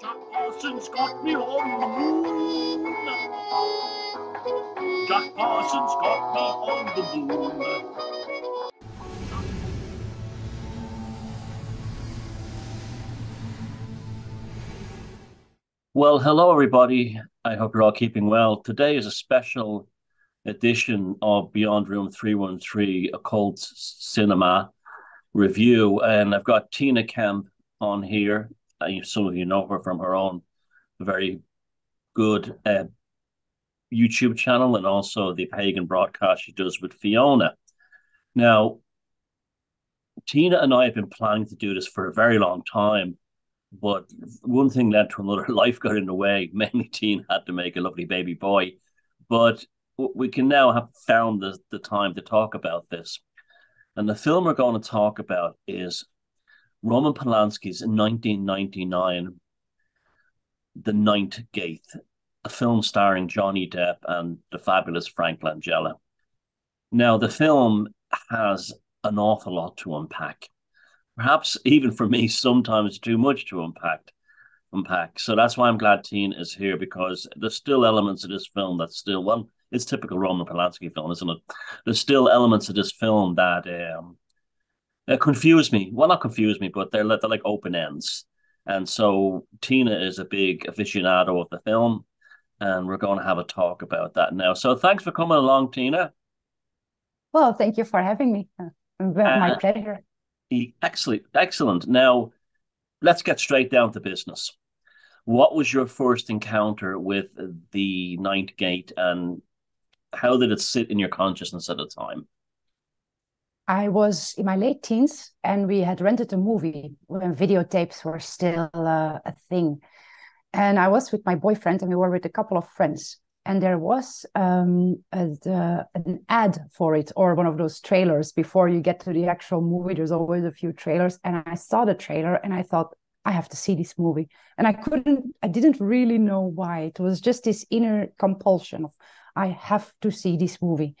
Jack Parsons got me on the moon. Jack Parsons got me on the moon. Well, hello, everybody. I hope you're all keeping well. Today is a special edition of Beyond Room 313 Occult Cinema review. And I've got Tina Kemp on here. Some of you know her from her own very good uh, YouTube channel and also the pagan broadcast she does with Fiona. Now, Tina and I have been planning to do this for a very long time but one thing led to another. Life got in the way. Mainly, Teen had to make a lovely baby boy. But we can now have found the, the time to talk about this. And the film we're going to talk about is Roman Polanski's 1999 The Ninth Gate, a film starring Johnny Depp and the fabulous Frank Langella. Now, the film has an awful lot to unpack perhaps even for me, sometimes too much to unpack. Unpack. So that's why I'm glad Teen is here because there's still elements of this film that's still well, it's typical Roman Polanski film, isn't it? There's still elements of this film that um that confuse me. Well, not confuse me, but they're, they're like open ends. And so Tina is a big aficionado of the film, and we're going to have a talk about that now. So thanks for coming along, Tina. Well, thank you for having me. My uh, pleasure. Excellent, excellent. Now, let's get straight down to business. What was your first encounter with the Ninth Gate, and how did it sit in your consciousness at the time? I was in my late teens, and we had rented a movie when videotapes were still uh, a thing. And I was with my boyfriend, and we were with a couple of friends. And there was um, a, the, an ad for it or one of those trailers before you get to the actual movie. There's always a few trailers. And i saw the trailer and i thought i have to see this movie. And i couldn't i didn't really know why. It was just this inner compulsion of i have to see this movie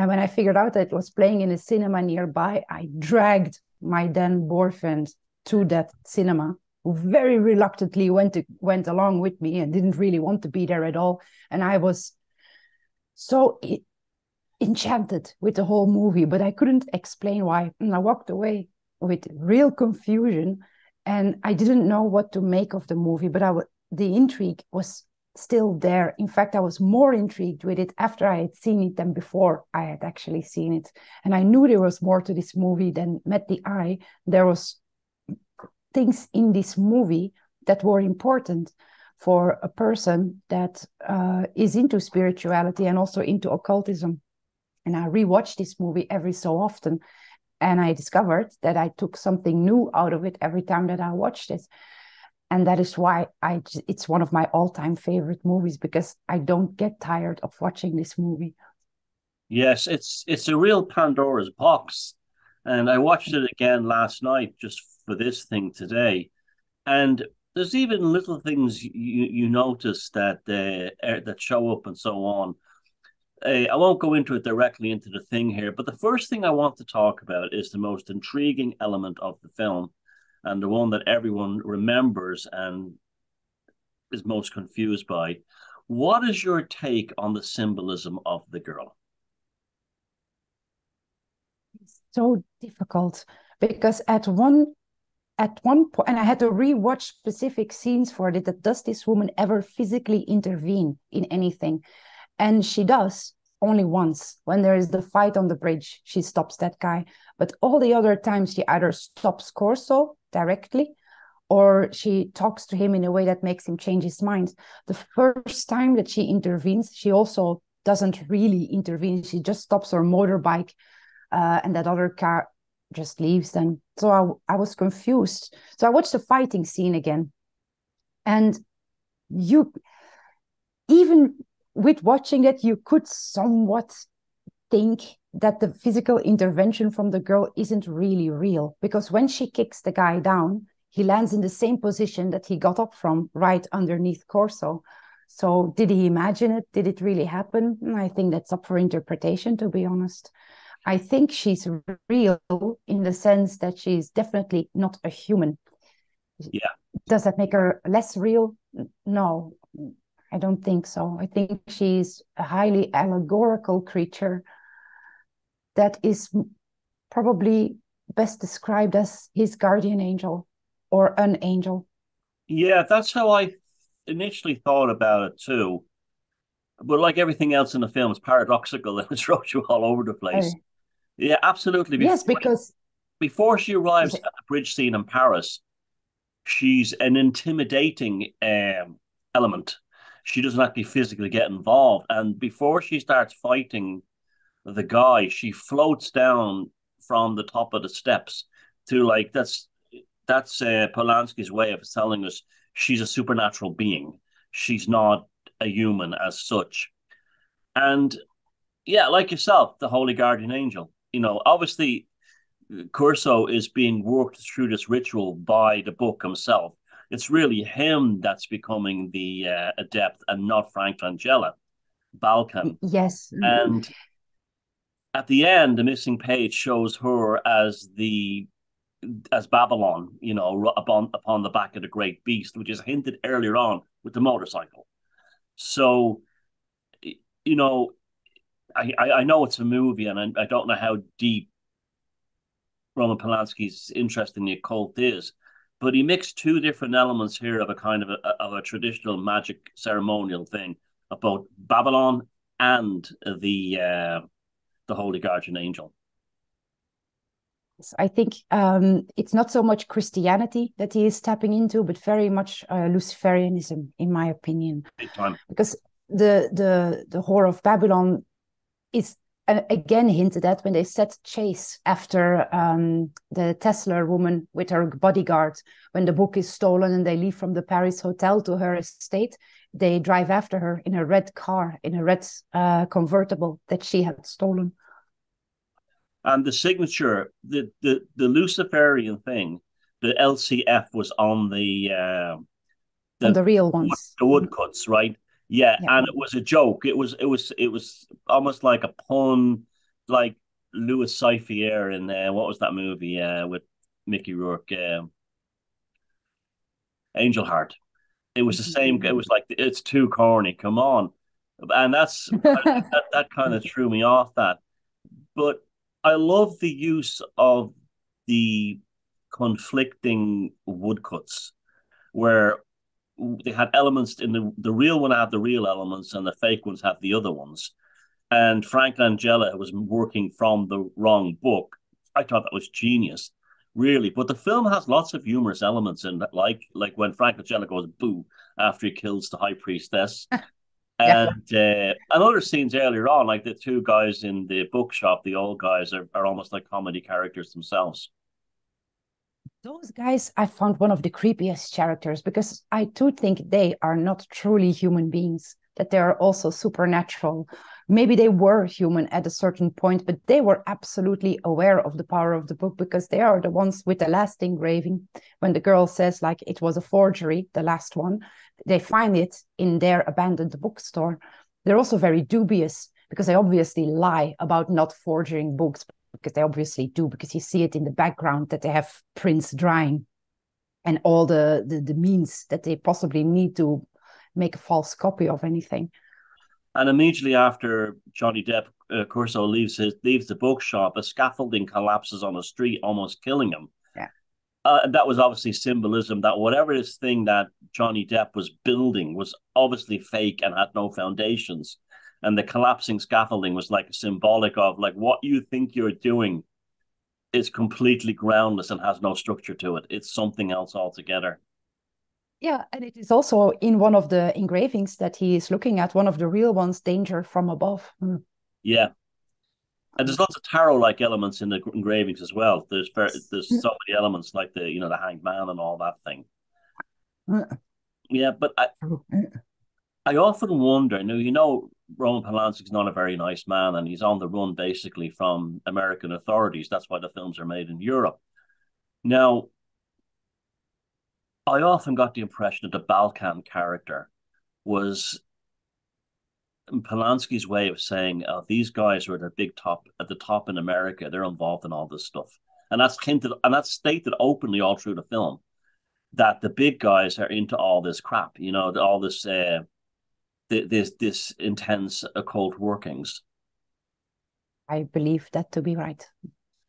and when i figured out that it was playing in a cinema nearby i dragged my then boyfriend to that cinema who very reluctantly went to, went along with me and didn't really want to be there at all. And I was so enchanted with the whole movie, but I couldn't explain why. And I walked away with real confusion, and I didn't know what to make of the movie. But I w- the intrigue was still there. In fact, I was more intrigued with it after I had seen it than before I had actually seen it. And I knew there was more to this movie than met the eye. There was things in this movie that were important for a person that uh, is into spirituality and also into occultism. And I rewatch this movie every so often. And I discovered that I took something new out of it every time that I watched it. And that is why I it's one of my all-time favorite movies because I don't get tired of watching this movie. Yes, it's it's a real Pandora's box. And I watched it again last night just for this thing today. And there's even little things you, you notice that uh, that show up and so on. Uh, I won't go into it directly into the thing here, but the first thing I want to talk about is the most intriguing element of the film, and the one that everyone remembers and is most confused by. What is your take on the symbolism of the girl? It's so difficult because at one at one point, and I had to rewatch specific scenes for it. That does this woman ever physically intervene in anything? And she does only once when there is the fight on the bridge. She stops that guy, but all the other times she either stops Corso directly, or she talks to him in a way that makes him change his mind. The first time that she intervenes, she also doesn't really intervene. She just stops her motorbike, uh, and that other car just leaves then so I, I was confused so i watched the fighting scene again and you even with watching it you could somewhat think that the physical intervention from the girl isn't really real because when she kicks the guy down he lands in the same position that he got up from right underneath corso so did he imagine it did it really happen mm, i think that's up for interpretation to be honest I think she's real in the sense that she's definitely not a human. Yeah. does that make her less real? No, I don't think so. I think she's a highly allegorical creature that is probably best described as his guardian angel or an angel. Yeah, that's how I initially thought about it too. But like everything else in the film, it's paradoxical and it throws you all over the place. yeah, absolutely. Before, yes, because before she arrives at the bridge scene in Paris, she's an intimidating um, element. She doesn't actually physically get involved. And before she starts fighting the guy, she floats down from the top of the steps to like that's that's uh, Polanski's way of telling us she's a supernatural being. She's not a human as such. And yeah, like yourself, the Holy Guardian Angel. You know, obviously Corso is being worked through this ritual by the book himself. It's really him that's becoming the uh, adept and not Frank Langella, Balkan. Yes. And at the end, the missing page shows her as the as Babylon, you know, upon upon the back of the great beast, which is hinted earlier on with the motorcycle. So, you know, I I know it's a movie, and I, I don't know how deep Roman Polanski's interest in the occult is, but he mixed two different elements here of a kind of a, of a traditional magic ceremonial thing about Babylon and the uh, the Holy Guardian Angel. I think um, it's not so much Christianity that he is tapping into, but very much uh, Luciferianism, in my opinion. Because the the the horror of Babylon is uh, again hinted at when they set chase after um, the Tesla woman with her bodyguard. When the book is stolen and they leave from the Paris hotel to her estate, they drive after her in a red car, in a red uh, convertible that she had stolen and the signature, the the the Luciferian thing, the LCF was on the uh, the, on the real ones, the woodcuts, right? Yeah, yeah, and it was a joke. It was it was it was almost like a pun, like Louis Cyphre in uh, what was that movie uh, with Mickey Rourke, uh, Angel Heart. It was the mm-hmm. same. It was like it's too corny. Come on, and that's that, that kind of threw me off. That, but I love the use of the conflicting woodcuts where they had elements in the the real one had the real elements and the fake ones have the other ones. And Frank Langella was working from the wrong book. I thought that was genius, really. But the film has lots of humorous elements in it, like like when Frank Langella goes boo after he kills the high priestess. And yeah. uh, and other scenes earlier on, like the two guys in the bookshop, the old guys are, are almost like comedy characters themselves. Those guys, I found one of the creepiest characters because I do think they are not truly human beings, that they are also supernatural. Maybe they were human at a certain point, but they were absolutely aware of the power of the book because they are the ones with the last engraving. When the girl says, like, it was a forgery, the last one, they find it in their abandoned bookstore. They're also very dubious because they obviously lie about not forging books because they obviously do because you see it in the background that they have prints drying and all the, the, the means that they possibly need to make a false copy of anything. And immediately after Johnny Depp uh, Corso leaves his leaves the bookshop, a scaffolding collapses on the street, almost killing him Yeah, uh, that was obviously symbolism that whatever this thing that Johnny Depp was building was obviously fake and had no foundations. And the collapsing scaffolding was like symbolic of like what you think you're doing is completely groundless and has no structure to it. It's something else altogether. Yeah, and it is also in one of the engravings that he is looking at, one of the real ones, Danger from Above. Mm. Yeah, and there's lots of tarot-like elements in the engravings as well. There's very, there's hmm. so many elements like the you know the hanged man and all that thing. Hmm. Yeah, but I hmm. I often wonder. Now you know Roman Polanski's not a very nice man, and he's on the run basically from American authorities. That's why the films are made in Europe. Now, I often got the impression that the Balkan character was Polanski's way of saying uh, these guys are at the big top at the top in America. They're involved in all this stuff, and that's hinted and that's stated openly all through the film. that the big guys are into all this crap, you know, all this uh, this this intense occult workings. I believe that to be right.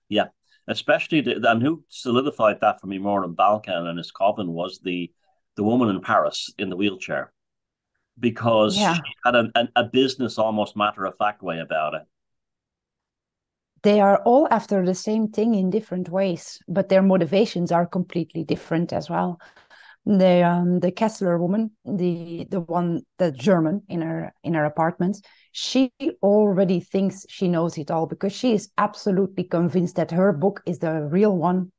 Yeah, especially the, and who solidified that for me more than Balkan and his coven was the the woman in Paris in the wheelchair, because yeah. she had a, a, a business almost matter of fact way about it. They are all after the same thing in different ways, but their motivations are completely different as well the um, the Kessler woman, the the one the German in her in her apartment, she already thinks she knows it all because she is absolutely convinced that her book is the real one,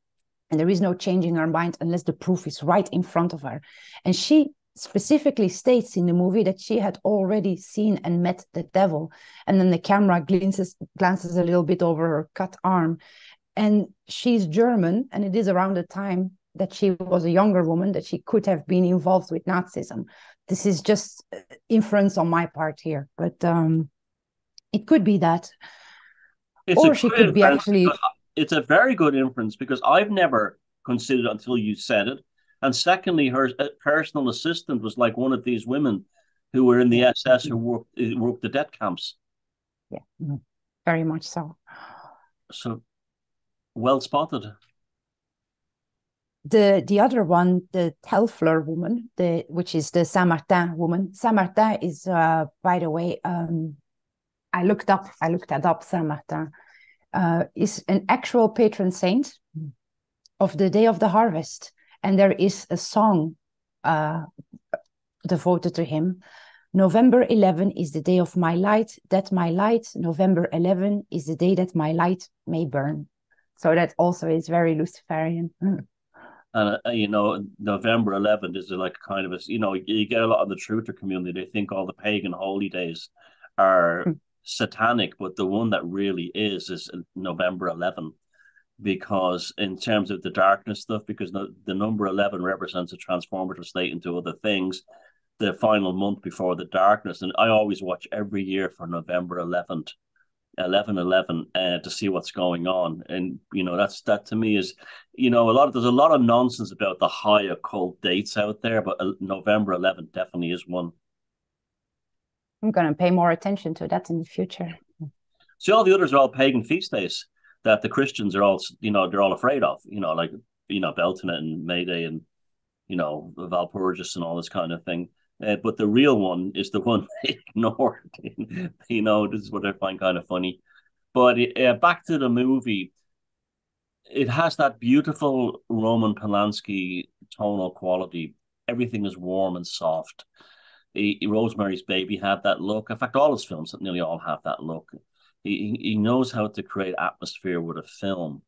and there is no changing her mind unless the proof is right in front of her. And she specifically states in the movie that she had already seen and met the devil, and then the camera glances glances a little bit over her cut arm, and she's German, and it is around the time that she was a younger woman, that she could have been involved with Nazism. This is just uh, inference on my part here, but um, it could be that. It's or she could be actually. It's a very good inference because I've never considered until you said it. And secondly, her uh, personal assistant was like one of these women who were in the SS who worked, uh, worked the death camps. Yeah, mm-hmm. very much so. So well spotted the the other one, the Telfer woman, the which is the Saint Martin woman. Saint Martin is, uh, by the way, um, I looked up. I looked that up. Saint Martin uh, is an actual patron saint of the day of the harvest, and there is a song uh, devoted to him. November 11 is the day of my light, that my light. November 11 is the day that my light may burn. So that also is very Luciferian. And uh, you know, November 11th is like kind of a you know you get a lot of the truther community. They think all the pagan holy days are mm. satanic, but the one that really is is November 11th because in terms of the darkness stuff, because the, the number 11 represents a transformative state into other things, the final month before the darkness. And I always watch every year for November 11th 11 11 uh, to see what's going on. And you know that's that to me is you know a lot of there's a lot of nonsense about the high occult dates out there but uh, november 11th definitely is one. I'm going to pay more attention to that in the future. See all the others are all pagan feast days that the christians are all you know they're all afraid of you know like you know beltane and may day and you know Walpurgis and all this kind of thing uh, but the real one is the one they ignored. you know, this is what I find kind of funny. But uh, back to the movie, it has that beautiful Roman Polanski tonal quality. Everything is warm and soft. He, Rosemary's Baby had that look. In fact, all his films nearly all have that look. He he knows how to create atmosphere with a film,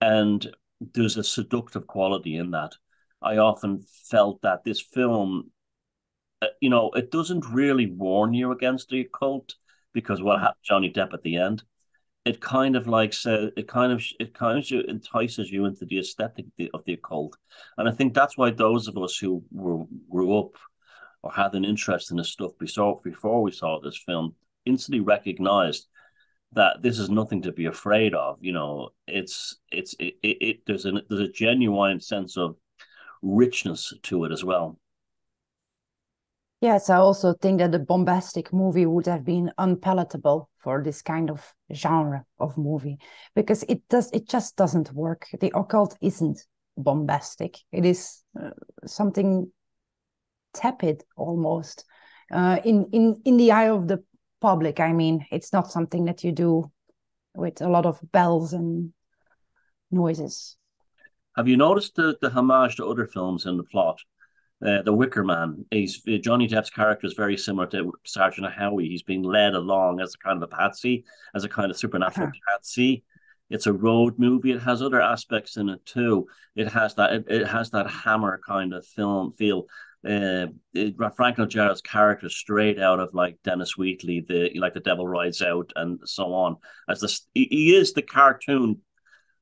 and there's a seductive quality in that. I often felt that this film Uh, you know, it doesn't really warn you against the occult because what mm. happened Johnny Depp at the end. It kind of like says it kind of it kind of entices you into the aesthetic of the occult, and I think that's why those of us who were, grew up or had an interest in this stuff before before we saw this film instantly recognized that this is nothing to be afraid of. You know, it's it's it, it, it there's a there's a genuine sense of richness to it as well. Yes, I also think that the bombastic movie would have been unpalatable for this kind of genre of movie because it does it just doesn't work. The occult isn't bombastic. It is uh, something tepid almost uh, in in in the eye of the public. I mean, it's not something that you do with a lot of bells and noises. Have you noticed the, the homage to other films in the plot? Uh, the Wicker Man. He's uh, Johnny Depp's character is very similar to Sergeant Howie. He's being led along as a kind of a patsy, as a kind of supernatural uh-huh. patsy. It's a road movie. It has other aspects in it too. It has that. It, it has that Hammer kind of film feel. Uh, it, Frank character straight out of like Dennis Wheatley, the like the Devil Rides Out and so on. As the he, he is the cartoon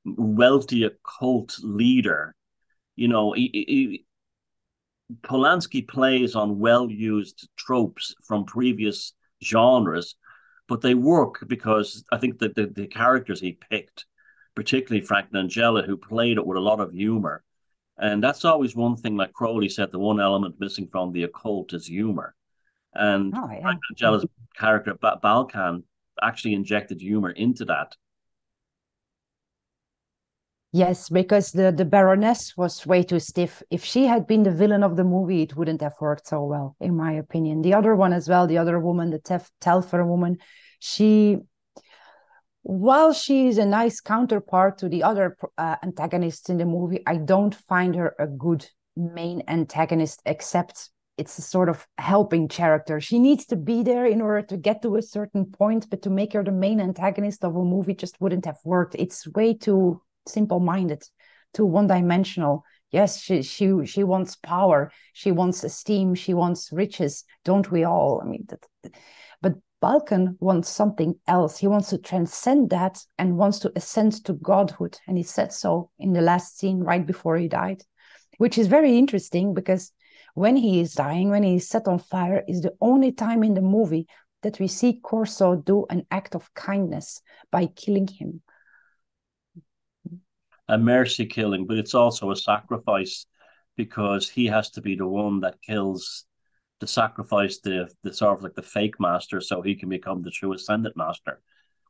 wealthy occult leader. You know, he, he Polanski plays on well used tropes from previous genres, but they work because I think that the, the characters he picked, particularly Frank Langella, who played it with a lot of humor, And that's always one thing, like Crowley said, the one element missing from the occult is humor. And oh, yeah. Langella's character, Balkan, actually injected humor into that. Yes, because the, the Baroness was way too stiff. If she had been the villain of the movie, it wouldn't have worked so well, in my opinion. The other one as well, the other woman, the Tef- Telfer woman, she, while she is a nice counterpart to the other uh, antagonists in the movie, I don't find her a good main antagonist, except it's a sort of helping character. She needs to be there in order to get to a certain point, but to make her the main antagonist of a movie just wouldn't have worked. It's way too simple-minded, too one-dimensional. Yes, she she she wants power, she wants esteem, she wants riches. Don't we all? I mean, that, but Balkan wants something else. He wants to transcend that and wants to ascend to godhood, and he said so in the last scene right before he died, which is very interesting because when he is dying, when he is set on fire, is the only time in the movie that we see Corso do an act of kindness by killing him. A mercy killing, but it's also a sacrifice because he has to be the one that kills to sacrifice the the sort of like the fake master so he can become the true ascendant master,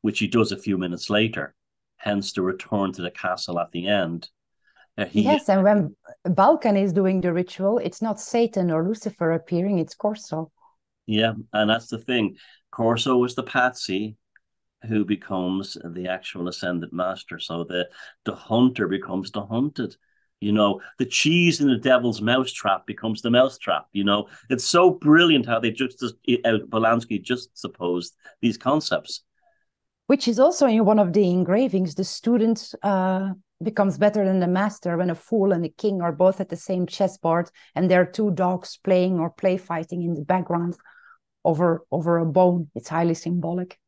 which he does a few minutes later. Hence the return to the castle at the end uh, he, yes, and when Balkan is doing the ritual, it's not Satan or Lucifer appearing, it's Corso. Yeah, and that's the thing. Corso was the patsy who becomes the actual ascended master. So the the hunter becomes the hunted. You know, the cheese in the devil's mousetrap becomes the mousetrap. You know, it's so brilliant how they just uh, Polanski just supposed these concepts. Which is also in one of the engravings. The student uh, becomes better than the master when a fool and a king are both at the same chessboard and there are two dogs playing or play fighting in the background over over a bone it's highly symbolic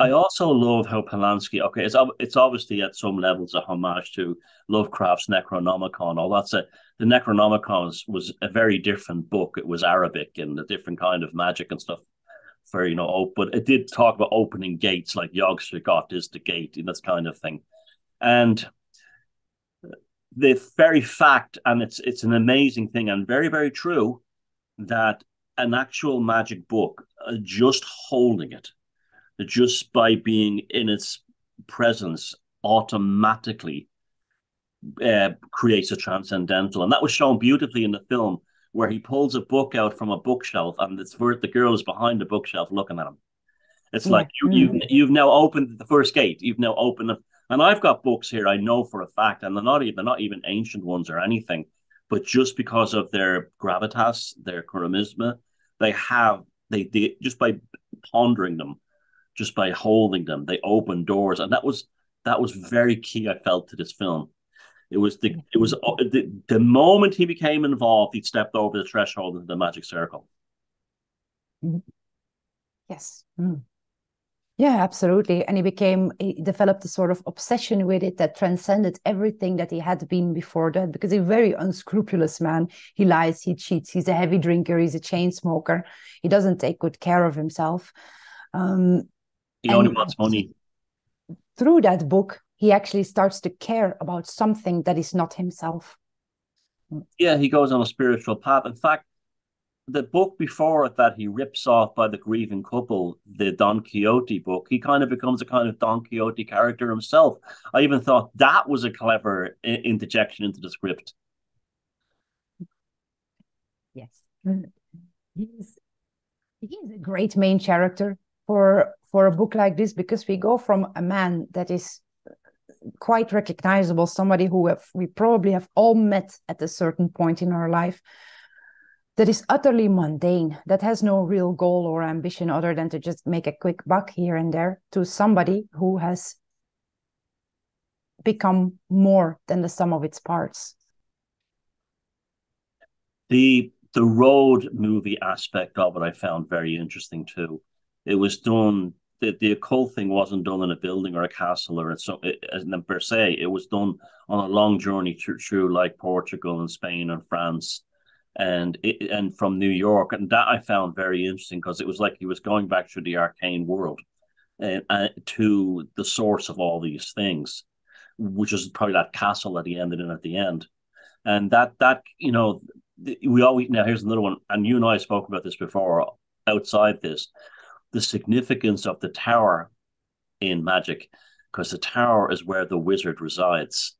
I also love how Polanski. Okay, it's it's obviously at some levels a homage to Lovecraft's Necronomicon. All that's it. The Necronomicon was, a very different book. It was Arabic and a different kind of magic and stuff. For you know, but it did talk about opening gates, like Yog is the gate, and this kind of thing. And the very fact, and it's it's an amazing thing and very very true, that an actual magic book, uh, just holding it, just by being in its presence, automatically uh, creates a transcendental, and that was shown beautifully in the film where he pulls a book out from a bookshelf, and it's where the girl is behind the bookshelf looking at him. It's yeah. like you, you've you've now opened the first gate. You've now opened and I've got books here I know for a fact, and they're not even they're not even ancient ones or anything, but just because of their gravitas, their charisma, they have they, they just by pondering them, just by holding them, they open doors, and that was that was very key. I felt to this film. It was the it was uh, the, the moment he became involved, he stepped over the threshold into the magic circle. Yes. Mm. Yeah, absolutely. And he became, he developed a sort of obsession with it that transcended everything that he had been before that because he's a very unscrupulous man. He lies, he cheats, he's a heavy drinker, he's a chain smoker. He doesn't take good care of himself. Um, he only wants money. Through that book, he actually starts to care about something that is not himself. Yeah, he goes on a spiritual path. In fact, the book before it that he rips off by the grieving couple, the Don Quixote book, he kind of becomes a kind of Don Quixote character himself. I even thought that was a clever uh, interjection into the script. Yes, he's he's a great main character for for a book like this because we go from a man that is quite recognizable, somebody who have, we probably have all met at a certain point in our life that is utterly mundane, that has no real goal or ambition other than to just make a quick buck here and there, to somebody who has become more than the sum of its parts. The the road movie aspect of it I found very interesting too. It was done the, the occult thing wasn't done in a building or a castle or so it, per se. It was done on a long journey through, through like Portugal and Spain and France and it, and from New York, and that I found very interesting because it was like he was going back to the arcane world, and uh, to the source of all these things, which is probably that castle that he ended in at the end. and that that you know we always now here's another one, and you and I spoke about this before outside this, the significance of the tower in magic, because the tower is where the wizard resides,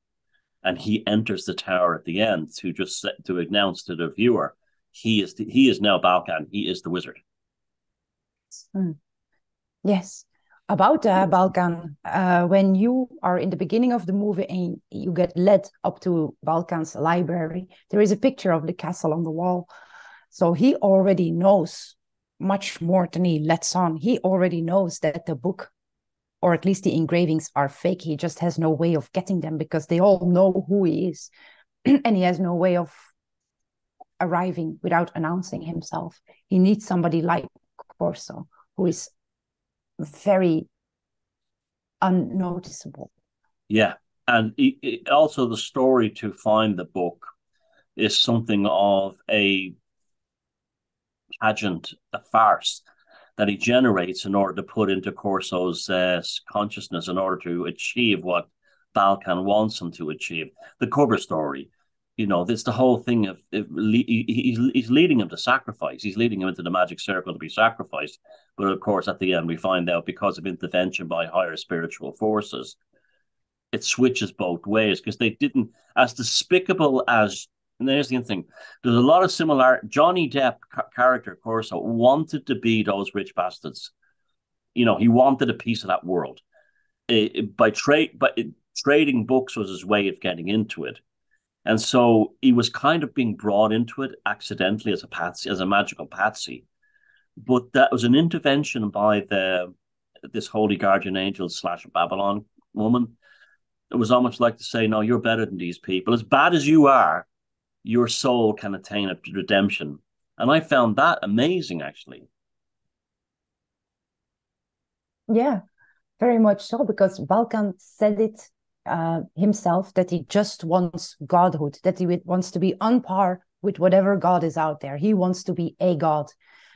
and he enters the tower at the end to just to announce to the viewer he is the, he is now Balkan, he is the wizard. Mm. Yes, about uh, Balkan, uh, when you are in the beginning of the movie and you get led up to Balkan's library, there is a picture of the castle on the wall. So he already knows much more than he lets on. He already knows that the book, or at least the engravings, are fake. He just has no way of getting them because they all know who he is. and he has no way of arriving without announcing himself. He needs somebody like Corso, who is very unnoticeable. Yeah. And it, it, also, the story to find the book is something of a pageant, a farce that he generates in order to put into Corso's uh, consciousness in order to achieve what Balkan wants him to achieve. The cover story you know, it's the whole thing of, of he's he's leading him to sacrifice. He's leading him into the magic circle to be sacrificed. But of course, at the end, we find out because of intervention by higher spiritual forces, it switches both ways because they didn't, as despicable as. And there's the thing. There's a lot of similar. Johnny Depp character Corso wanted to be those rich bastards. You know, he wanted a piece of that world. It, by trade, but eh, trading books was his way of getting into it and so he was kind of being brought into it accidentally as a patsy, as a magical patsy. But that was an intervention by the this holy guardian angel slash Babylon woman. It was almost like to say, No, you're better than these people. As bad as you are, your soul can attain a redemption. And I found that amazing actually. Yeah, very much so, because Balkan said it uh, himself that he just wants godhood, that he wants to be on par with whatever god is out there. He wants to be a god.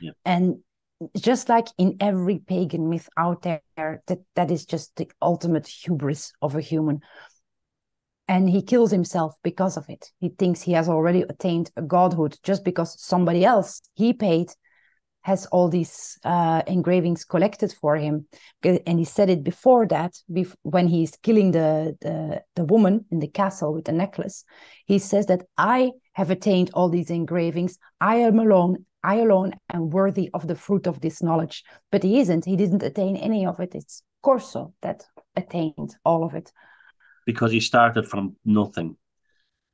Yeah. And just like in every pagan myth out there, that, that is just the ultimate hubris of a human. And he kills himself because of it. He thinks he has already attained a godhood just because somebody else he paid has all these uh, engravings collected for him, and he said it before that, bef- when he's killing the, the the woman in the castle with the necklace. He says that I have attained all these engravings. I am alone. I alone am worthy of the fruit of this knowledge. But he isn't. He didn't attain any of it. It's Corso that attained all of it. Because he started from nothing.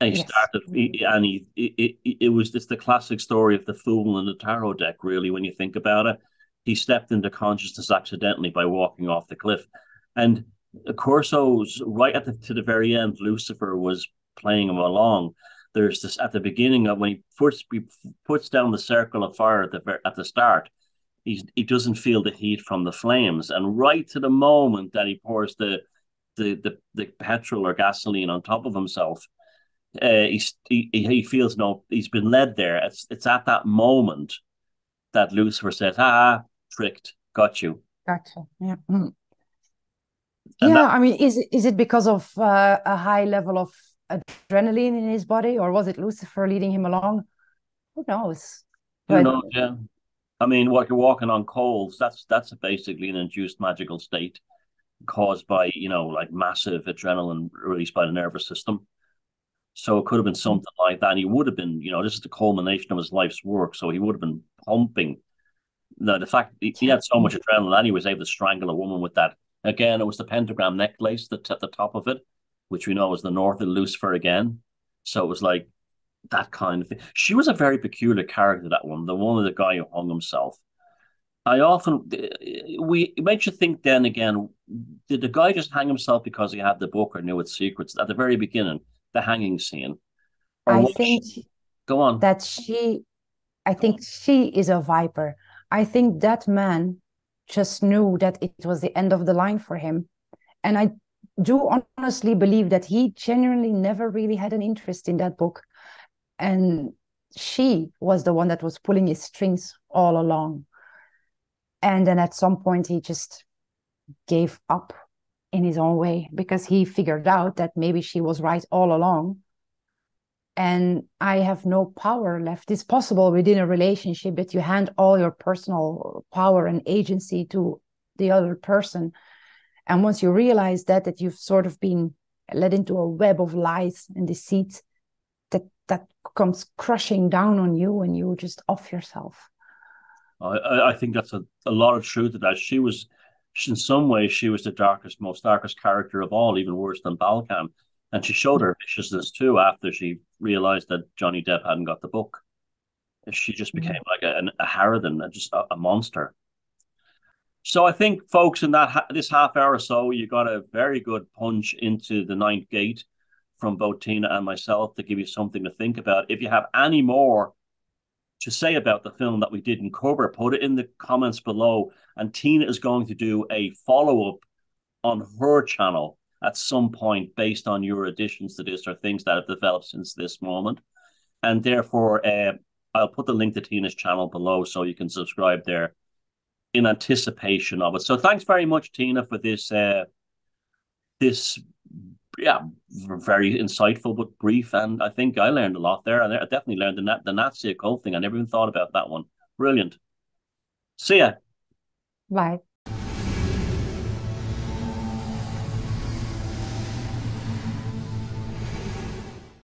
And he yes. started, he, and he it, it, it was just the classic story of the fool and the tarot deck. Really, when you think about it, he stepped into consciousness accidentally by walking off the cliff, and Corso's right at the to the very end. Lucifer was playing him along. There's this at the beginning of when he first he puts down the circle of fire at the at the start. He he doesn't feel the heat from the flames, and right to the moment that he pours the the the, the petrol or gasoline on top of himself uh, he's, he, he feels no, he's been led there. It's it's at that moment that Lucifer says, "Ah, tricked, got you." Gotcha. Yeah. Mm. yeah, that, I mean, is it is it because of uh, a high level of adrenaline in his body, or was it Lucifer leading him along? Who knows? Who but... knows? Yeah. I mean, what you're walking on coals, that's that's basically an induced magical state caused by, you know, like massive adrenaline released by the nervous system. So it could have been hmm. something like that. And he would have been, you know, this is the culmination of his life's work. So he would have been pumping. Now, the fact he, he had so much adrenaline and he was able to strangle a woman with that. Again, it was the pentagram necklace that's at the top of it, which we know was the North of Lucifer again. So it was like that kind of thing. She was a very peculiar character, that one, the one of the guy who hung himself. I often we it makes you think then again, did the guy just hang himself because he had the book or knew its secrets at the very beginning? the hanging scene? I think she, go on. That she I think she is a viper. I think that man just knew that it was the end of the line for him. And I do honestly believe that he genuinely never really had an interest in that book. And she was the one that was pulling his strings all along. And then at some point, he just gave up in his own way because he figured out that maybe she was right all along and I have no power left. It's possible within a relationship that you hand all your personal power and agency to the other person. And once you realize that, that you've sort of been led into a web of lies and deceit, that that comes crushing down on you and you just off yourself. I, I think that's a, a lot of truth to that. She was, in some ways, she was the darkest, most darkest character of all, even worse than Balkan. And she showed her viciousness too after she realized that Johnny Depp hadn't got the book. She just became mm. like a, a harridan, just a, a, monster. So I think, folks, in that this half hour or so, you got a very good punch into the ninth gate from both Tina and myself to give you something to think about. If you have any more to say about the film that we did in cover, put it in the comments below. And Tina is going to do a follow up on her channel at some point based on your additions to this or things that have developed since this moment. And therefore, uh, I'll put the link to Tina's channel below so you can subscribe there in anticipation of it. So thanks very much, Tina, for this uh, this yeah very insightful but brief. And I think I learned a lot there. And I definitely learned the the Nazi occult thing. I never even thought about that one. Brilliant. See ya. Bye.